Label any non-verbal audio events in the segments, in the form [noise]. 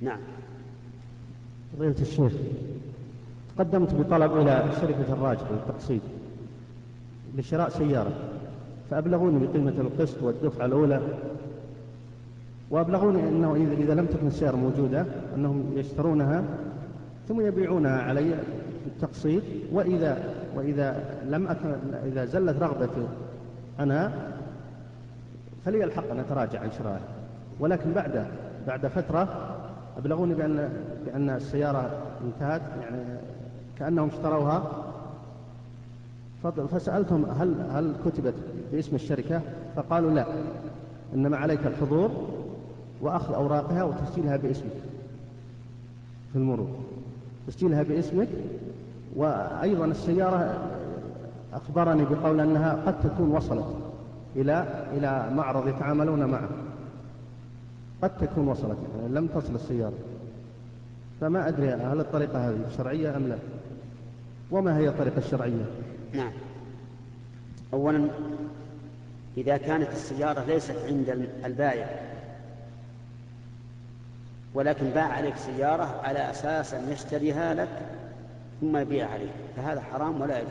نعم. فضيلة الشيخ قدمت بطلب إلى شركة الراجح للتقسيط لشراء سيارة فأبلغوني بقيمة القسط والدفعة الأولى. وأبلغوني أنه إذا لم تكن السيارة موجودة أنهم يشترونها ثم يبيعونها علي بالتقسيط وإذا وإذا لم أكن إذا زلت رغبتي أنا فلي الحق أن أتراجع عن شرائها ولكن بعد بعد فترة أبلغوني بأن بأن السيارة انتهت يعني كأنهم اشتروها. فسألتهم هل هل كتبت باسم الشركة؟ فقالوا لا إنما عليك الحضور وأخذ أوراقها وتسجيلها باسمك في المرور. تسجيلها باسمك وأيضا السيارة أخبرني بقول أنها قد تكون وصلت إلى إلى معرض يتعاملون معه. قد تكون وصلت يعني لم تصل السيارة. فما أدري هل الطريقة هذه شرعية أم لا. وما هي الطريقة الشرعية؟ نعم. أولا إذا كانت السيارة ليست عند البائع ولكن باع عليك سيارة على أساس أن يشتريها لك ثم يبيع عليك. فهذا حرام ولا يجوز.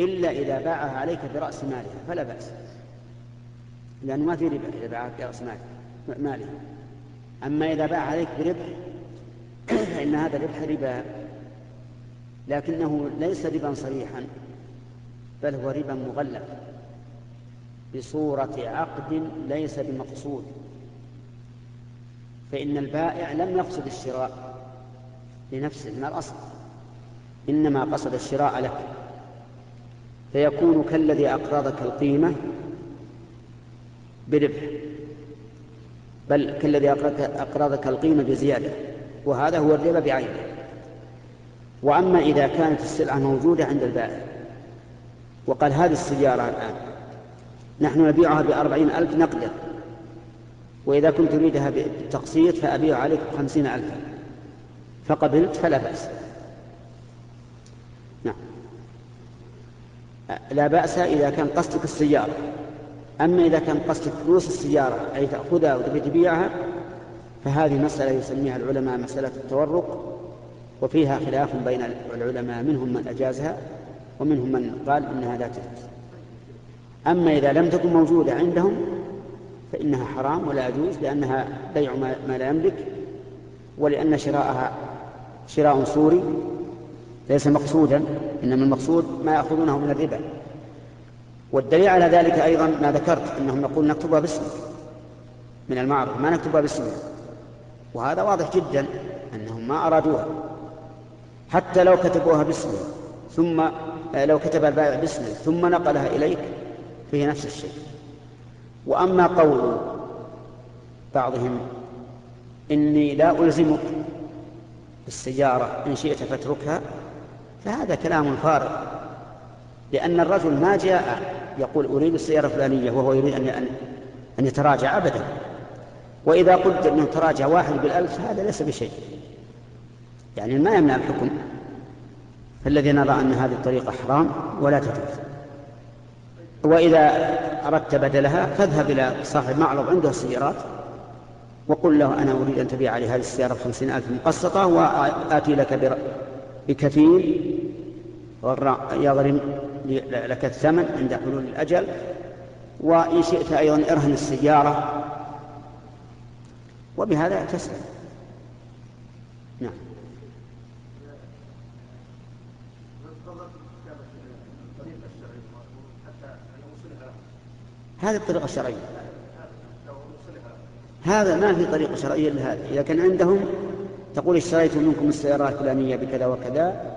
إلا إذا باعها عليك برأس مالها فلا بأس. لأنه ما في ربا إذا باعها برأس مالها أما إذا باع عليك بربح [clears throat] فإن هذا الربح ربا. لكنه ليس ربا صريحا بل هو ربا مغلق. بصورة عقد ليس بمقصود. فإن البائع لم يقصد الشراء لنفسه من الأصل. إنما قصد الشراء لك. فيكون كالذي أقرضك القيمة بربح. بل كالذي أقرضك القيمة بزيادة وهذا هو الربا بعينه. وأما إذا كانت السلعة موجودة عند البائع وقال هذه السيارة الآن نحن نبيعها بأربعين ألف نقدا وإذا كنت تريدها بالتقسيط فأبيع عليك بخمسين ألفا فقبلت فلا بأس. نعم. لا بأس إذا كان قصدك السيارة. أما إذا كان قصدك فلوس السيارة أي تأخذها وتبي تبيعها فهذه مسألة يسميها العلماء مسألة التورق وفيها خلاف بين العلماء منهم من أجازها ومنهم من قال إنها لا تجوز. أما إذا لم تكن موجودة عندهم فإنها حرام ولا يجوز لأنها بيع ما لا يملك ولأن شراءها شراء صوري ليس مقصودا إنما المقصود ما يأخذونه من الربا. والدليل على ذلك أيضا ما ذكرت أنهم يقول نكتبها باسمك من المعرض ما نكتبها باسمك وهذا واضح جدا أنهم ما أرادوها حتى لو كتبوها باسمه ثم لو كتب البائع باسمه ثم نقلها إليك فهي نفس الشيء. وأما قول بعضهم إني لا ألزمك بالسيارة إن شئت فاتركها فهذا كلام فارغ. لأن الرجل ما جاء يقول أريد السيارة الفلانية وهو يريد أن أن يتراجع أبدا. وإذا قلت أنه تراجع واحد بالألف هذا ليس بشيء. يعني ما يمنع الحكم. فالذي نرى أن هذه الطريقة حرام ولا تجوز. وإذا أردت بدلها فاذهب إلى صاحب معرض عنده السيارات وقل له أنا أريد أن تبيع لي هذه السيارة بخمسين ألف مقسطة وآتي لك بكثير يغرم لك الثمن عند حلول الأجل وإن شئت أيضا ارهن السيارة. وبهذا تسلم. نعم. هذه الطريقة الشرعية هذا ما في طريقة شرعية إلا هذا. إذا كان عندهم تقول اشتريت منكم السيارات الفلانية بكذا وكذا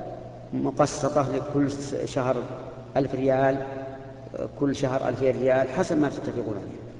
مقسطة لكل شهر ألف ريال كل شهر ألفين ريال حسب ما تتفقون عليه.